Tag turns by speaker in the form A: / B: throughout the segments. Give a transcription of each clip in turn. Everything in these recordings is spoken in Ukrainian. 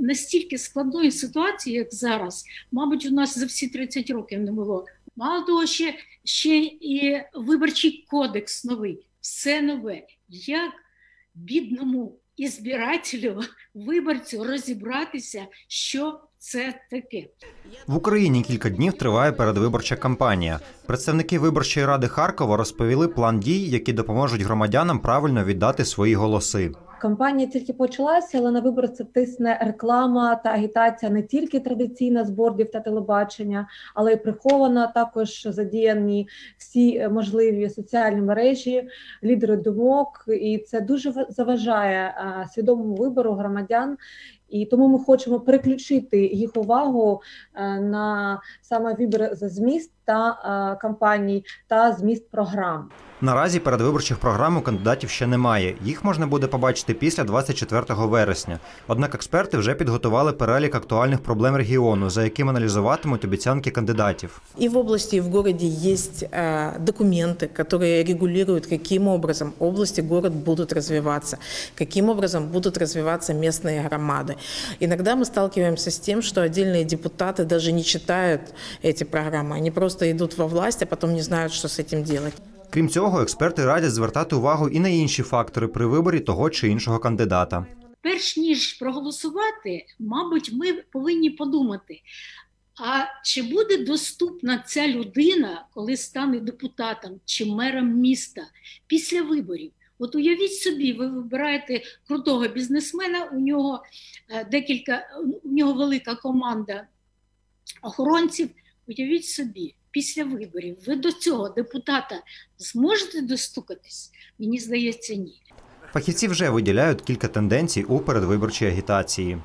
A: Настільки складної ситуації, як зараз, мабуть, у нас за всі 30 років не було. Мало того, ще, ще і виборчий кодекс новий, все нове. Як бідному і збирателю, виборцю розібратися, що це таке.
B: В Україні кілька днів триває передвиборча кампанія. Представники виборчої ради Харкова розповіли план дій, які допоможуть громадянам правильно віддати свої голоси.
C: Кампанія тільки почалася, але на виборців тисне реклама та агітація не тільки традиційна з бордів та телебачення, але й прихована. Також задіяні всі е, можливі соціальні мережі, лідери думок, і це дуже ва- заважає е, свідомому вибору громадян. І тому ми хочемо переключити їх увагу е, на саме вибір за зміст та е, кампаній та зміст програм.
B: Наразі передвиборчих програм у кандидатів ще немає. Їх можна буде побачити після 24 вересня. Однак експерти вже підготували перелік актуальних проблем регіону, за яким аналізуватимуть обіцянки кандидатів.
D: И в области, и в городе есть э, документы, которые регулируют, каким образом области, город будут развиваться, каким образом будут развиваться местные громады. Иногда мы сталкиваемся с тем, что отдельные депутаты даже не читают эти программы, они просто идут во власть, а потом не знают, что с этим делать.
B: Крім цього, експерти радять звертати увагу і на інші фактори при виборі того чи іншого кандидата.
A: Перш ніж проголосувати, мабуть, ми повинні подумати, а чи буде доступна ця людина, коли стане депутатом чи мером міста після виборів? От уявіть собі, ви вибираєте крутого бізнесмена, у нього е, декілька, у нього велика команда охоронців. Уявіть собі, після виборів ви до цього депутата зможете достукатись? Мені здається, ні.
B: Фахівці вже виділяють кілька тенденцій у передвиборчій агітації.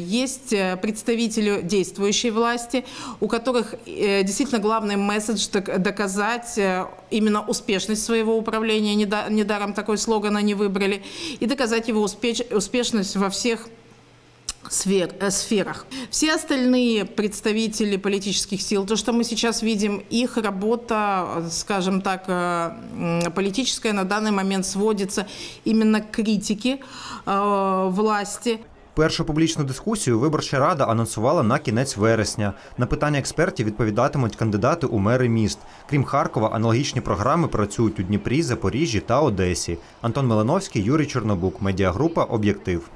D: Есть э, представители действующей власти, у которых э, действительно главный месседж док- доказать э, именно успешность своего управления, неда- недаром такой слоган они выбрали, и доказать его успеч- успешность во всех сфер, э, сферах. Все остальные представители политических сил, то, что мы сейчас видим, их работа, э, скажем так, э, м, политическая на данный момент сводится именно к критике э, власти.
B: Першу публічну дискусію виборча рада анонсувала на кінець вересня. На питання експертів відповідатимуть кандидати у мери міст. Крім Харкова, аналогічні програми працюють у Дніпрі, Запоріжжі та Одесі. Антон Милановський, Юрій Чорнобук, медіагрупа Об'єктив.